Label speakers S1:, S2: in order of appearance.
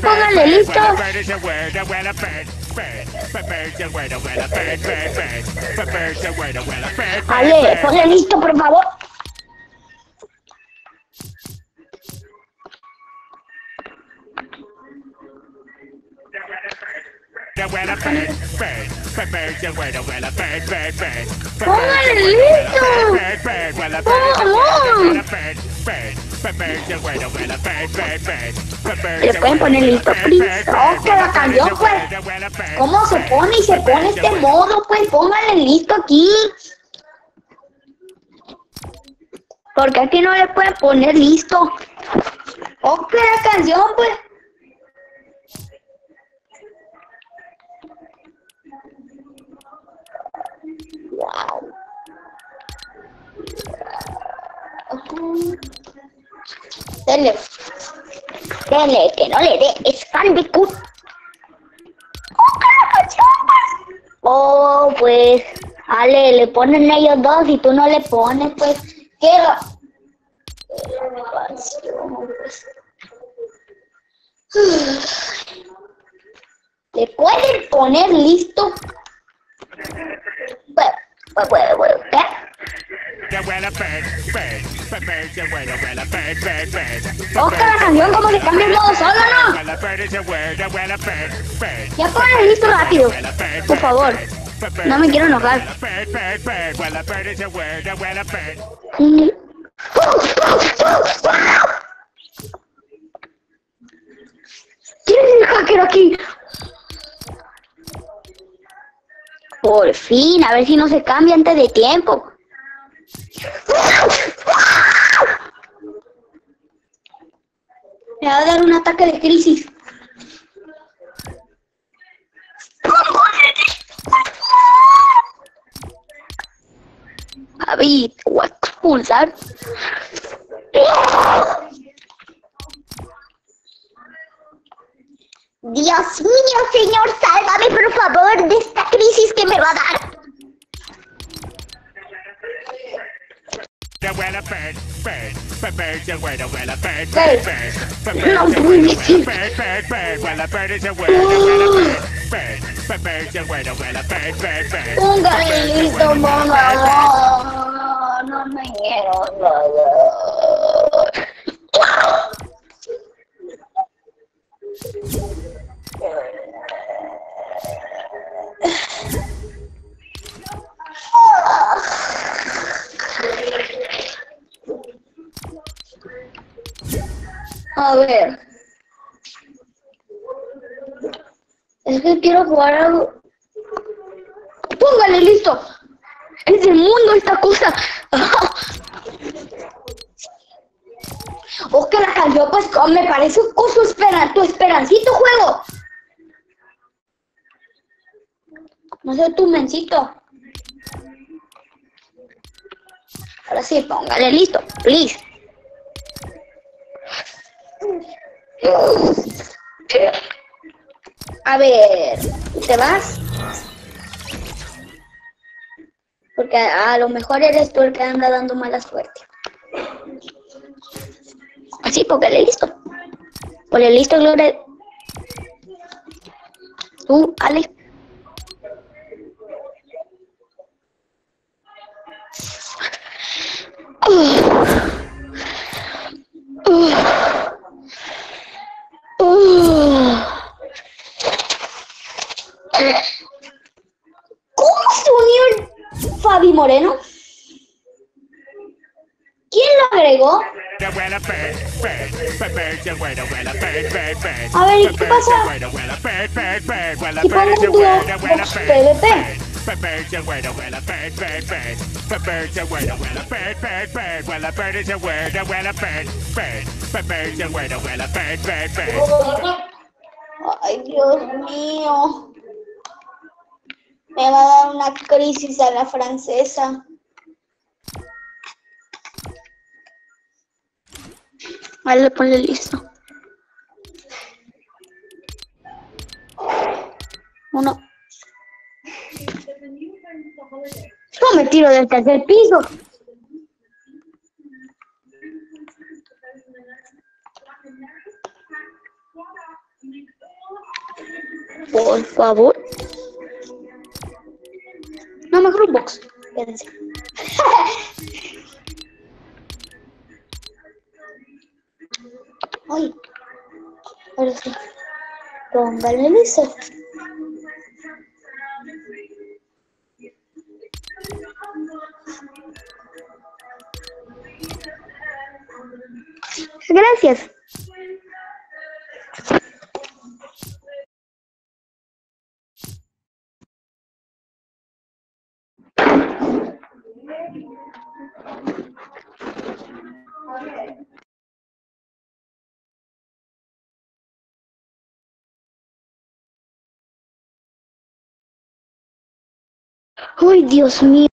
S1: Póngale listo. Ale, ponle listo, por favor. Póngale listo. Le pueden poner listo, please. Oh, que la canción, pues. ¿Cómo se pone y se pone este modo? Pues póngale listo aquí. Porque aquí no le pueden poner listo. Oh, que la canción, pues. Wow. Dele. Dele, que no le dé. Es Bandicoot. ¡Oh! Oh, pues. Ale, le ponen ellos dos y tú no le pones, pues. ¿Qué. ¿Le pueden poner listo? Oscar, la canción como que cambia el modo solo, ¿no? Ya ponle listo rápido, por favor. No me quiero enojar. ¿Quién es el hacker aquí? Por fin, a ver si no se cambia antes de tiempo. Me va a dar un ataque de crisis. David, voy a expulsar. Dios mío, señor, sálvame por favor de esta crisis que me va a dar. No. Póngale listo, mamá. No, no me quiero nada. A ver. Es que quiero jugar algo. Póngale listo. Es del mundo esta cosa. O que la canción, pues, oh, me parece un coso esperan, tu esperancito juego. No sé tu mencito. Ahora sí, póngale listo, please. A ver, ¿te vas? Porque a lo mejor eres tú el que anda dando mala suerte. Así, póngale listo. Ponle listo, Gloria. Tú, Ale. ¿Cómo se unió el Fabi Moreno? ¿Quién lo agregó? A ver, ¿y qué pasa? Si pongo un dúo PvP. Ay, Dios mío. Me va a dar una crisis a la francesa. Vale, ponle listo. Uno. No me tiro del tercer piso. Por favor. No, mejor un box. Quédense. Ay. Ahora sí. Póngale listo. Gracias. Ay, Dios mío.